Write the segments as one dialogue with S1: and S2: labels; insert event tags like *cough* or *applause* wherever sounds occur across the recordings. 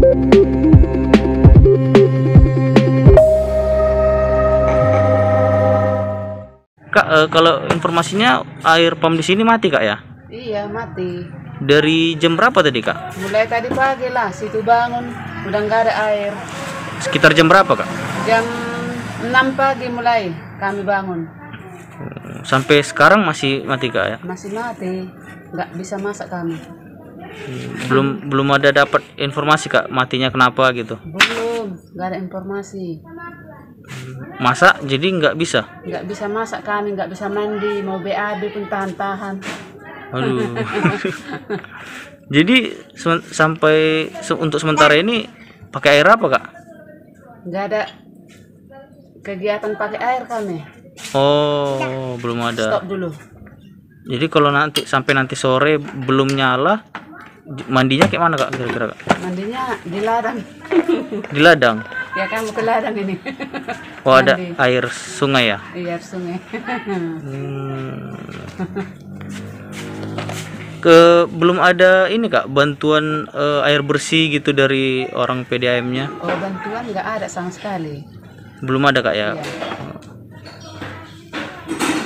S1: Kak, eh, kalau informasinya air pam di sini mati kak ya?
S2: Iya mati.
S1: Dari jam berapa tadi kak?
S2: Mulai tadi pagi lah situ bangun udah nggak ada air.
S1: Sekitar jam berapa kak?
S2: Jam 6 pagi mulai kami bangun.
S1: Sampai sekarang masih mati kak ya?
S2: Masih mati. Nggak bisa masak kami.
S1: Belum belum ada dapat informasi kak matinya kenapa gitu?
S2: Belum. Nggak ada informasi.
S1: Masak jadi nggak bisa?
S2: Nggak bisa masak kami. Nggak bisa mandi. Mau BAB pun tahan-tahan.
S1: Aduh. jadi se- sampai se- untuk sementara ini pakai air apa kak?
S2: Nggak ada kegiatan pakai air kami.
S1: Oh belum ada.
S2: Stop dulu.
S1: Jadi kalau nanti sampai nanti sore belum nyala, mandinya kayak mana kak kira-kira kak?
S2: Mandinya di ladang.
S1: Di ladang.
S2: ya kan mau ke ladang ini.
S1: Oh ada
S2: Mandi.
S1: air sungai ya?
S2: Iya sungai.
S1: Hmm. Ke belum ada ini kak bantuan eh, air bersih gitu dari orang PDAM-nya?
S2: oh bantuan nggak ada sama sekali.
S1: Belum ada kak ya?
S2: Iya.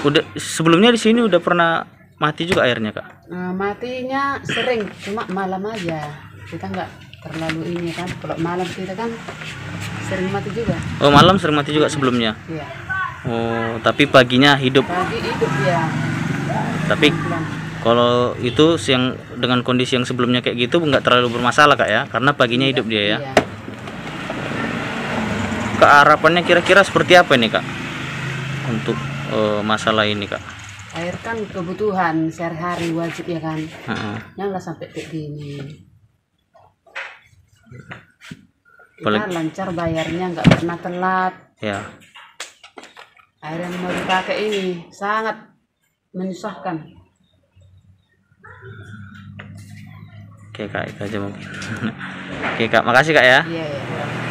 S1: Udah sebelumnya di sini udah pernah mati juga airnya kak?
S2: Eh, matinya sering, cuma malam aja. Kita nggak terlalu ini kan. Kalau malam kita kan sering mati juga.
S1: Oh malam sering mati juga sebelumnya?
S2: Iya.
S1: Oh tapi paginya hidup.
S2: Pagi hidup ya.
S1: Tapi kalau itu yang dengan kondisi yang sebelumnya kayak gitu nggak terlalu bermasalah kak ya? Karena paginya hidup dia ya?
S2: Iya.
S1: Keharapannya kira-kira seperti apa nih kak? Untuk eh, masalah ini kak?
S2: Air kan kebutuhan sehari-hari wajib ya kan.
S1: Heeh.
S2: Janganlah sampai kayak gini. Kita lancar bayarnya nggak pernah telat.
S1: Ya.
S2: Air yang mau dipakai ini sangat menyusahkan.
S1: Oke kak, itu aja mungkin. *laughs* Oke kak, makasih kak ya.
S2: Iya, iya.